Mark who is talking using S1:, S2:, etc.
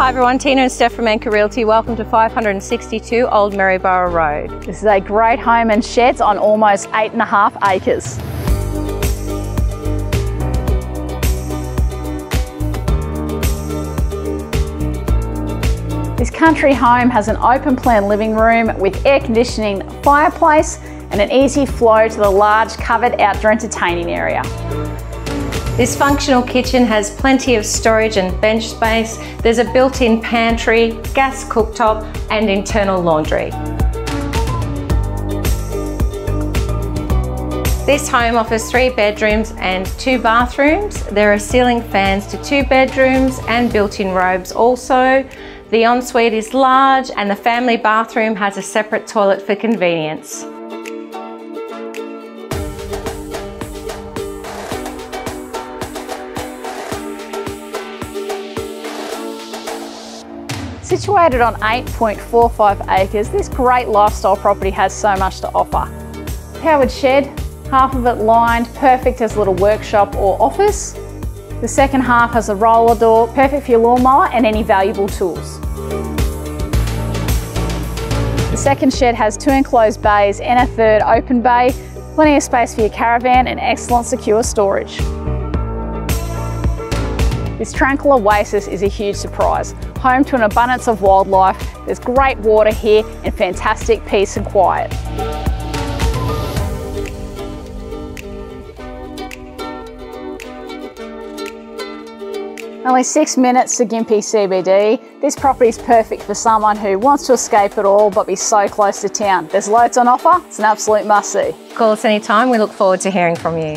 S1: Hi everyone, Tina and Steph from Anchor Realty. Welcome to 562 Old Maryborough Road.
S2: This is a great home and sheds on almost eight and a half acres. This country home has an open plan living room with air conditioning, fireplace and an easy flow to the large covered outdoor entertaining area.
S1: This functional kitchen has plenty of storage and bench space. There's a built-in pantry, gas cooktop and internal laundry. This home offers three bedrooms and two bathrooms. There are ceiling fans to two bedrooms and built-in robes also. The ensuite is large and the family bathroom has a separate toilet for convenience.
S2: Situated on 8.45 acres, this great lifestyle property has so much to offer. Powered shed, half of it lined, perfect as a little workshop or office. The second half has a roller door, perfect for your lawnmower and any valuable tools. The second shed has two enclosed bays and a third open bay, plenty of space for your caravan and excellent secure storage. This tranquil oasis is a huge surprise. Home to an abundance of wildlife, there's great water here and fantastic peace and quiet. Only six minutes to Gympie CBD. This property is perfect for someone who wants to escape it all but be so close to town. There's loads on offer, it's an absolute must see.
S1: Call us anytime, we look forward to hearing from you.